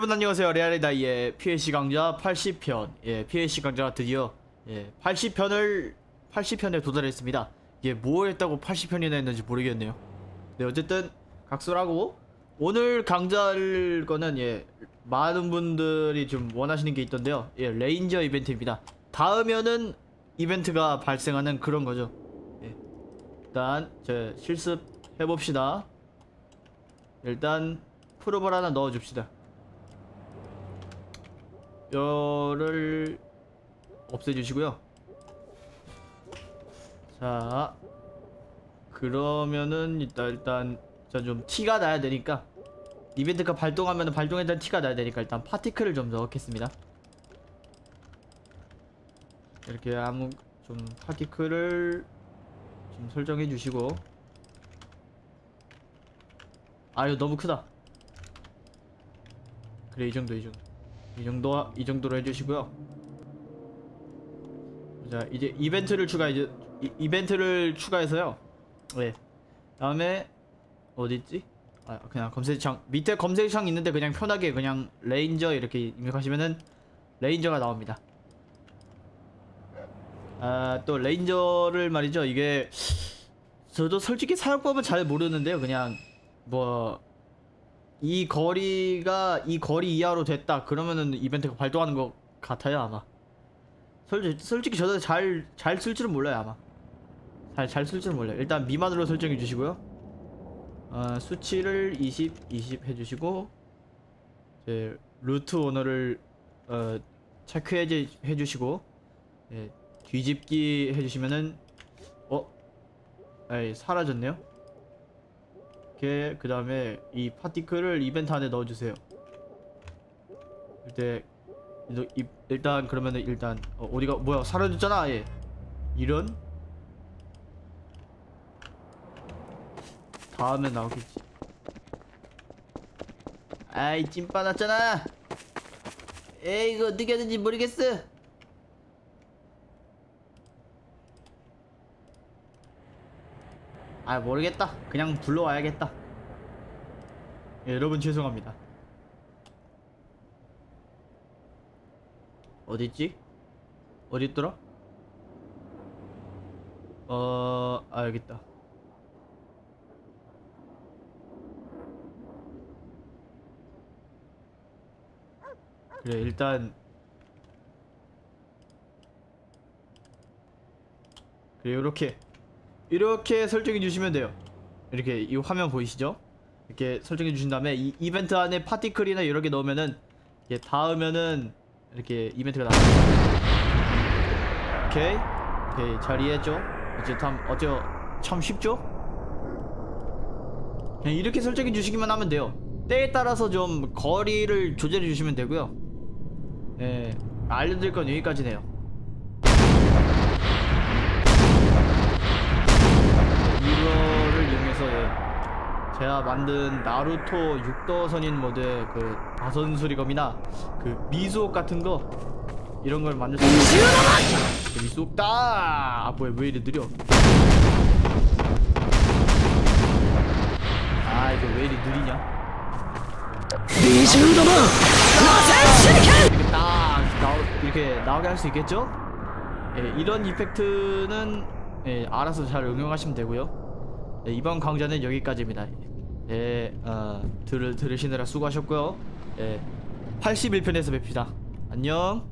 안녕하세요. 레알이다이의 PAC 강좌 80편. 예 PAC 강좌가 드디어 예 80편을 80편에 도달했습니다. 이게 뭐 했다고 80편이나 했는지 모르겠네요. 네 어쨌든 각설하고 오늘 강좌할 거는 예 많은 분들이 좀 원하시는 게 있던데요. 예 레인저 이벤트입니다. 닿으면은 이벤트가 발생하는 그런 거죠. 예 일단 제 실습 해봅시다. 일단 프로볼 하나 넣어줍시다 열을 없애주시고요. 자, 그러면은 일단 일단 자좀 티가 나야 되니까 이벤트가 발동하면 발동했던 티가 나야 되니까 일단 파티클을 좀 넣겠습니다. 이렇게 아무 좀 particle을 좀 설정해 주시고 아 이거 너무 크다. 그래 이 정도 이 정도. 이 정도 이 정도로 해주시고요. 자 이제 이벤트를 추가 이제 이, 이벤트를 추가해서요. 네. 다음에 어디 있지? 아 그냥 검색창 밑에 검색창 있는데 그냥 편하게 그냥 레인저 이렇게 입력하시면은 ranger가 나옵니다. 아 또 ranger를 말이죠 이게 저도 솔직히 사용법은 잘 모르는데요. 그냥 뭐 이 거리가 이 거리 이하로 됐다. 그러면은 이벤트가 발동하는 것 같아요 아마. 솔직히, 솔직히 저도 잘 잘 쓸 줄은 몰라요 아마. 잘 잘 쓸 줄은 몰라요. 일단 미만으로 설정해 주시고요. 어, 수치를 20 20 해주시고 이제 루트 오너를 어, 체크해 해주시고 예, 뒤집기 해주시면은 어? 에이 사라졌네요 이렇게 그 다음에 이 파티클을 이벤트 안에 넣어주세요. 일단 일단 그러면은 일단 어, 어디가 뭐야 사라졌잖아 얘 이런? 다음에 나오겠지. 아이 찐빠 났잖아. 에이 이거 어떻게 하는지 모르겠어 아 모르겠다. 그냥 불러와야겠다. 예, 여러분 죄송합니다. 어딨지? 어딨더라? 어... 아 여깄다. 그래 일단 그래 요렇게 이렇게 설정해 주시면 돼요. 이렇게 이 화면 보이시죠? 이렇게 설정해 주신 다음에 이 이벤트 안에 파티클이나 여러 개 넣으면은 이게 닿으면은 이렇게 이벤트가 나옵니다 오케이. 오케이. 잘 이해했죠? 어째 참 어째 참 쉽죠? 그냥 이렇게 설정해 주시기만 하면 돼요. 때에 따라서 좀 거리를 조절해 주시면 되고요. 예. 알려드릴 건 여기까지네요 이거를 이용해서 예, 제가 만든 나루토 육도선인 모드의 그 다선 수리검이나 그 미수옥 같은 거 이런 걸 만들 수 있어요 미수옥 따! 아 뭐야 왜 이리 느려 아 이거 왜 이리 느리냐 이렇게 딱 나오, 이렇게 나오게 할 수 있겠죠? 예, 이런 이펙트는 예, 알아서 잘 응용하시면 되고요. 예, 이번 강좌는 여기까지입니다. 예, 아, 들을 들으시느라 수고하셨고요. 예, 81편에서 뵙시다. 안녕.